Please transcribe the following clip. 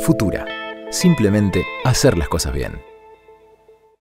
futura. Simplemente hacer las cosas bien.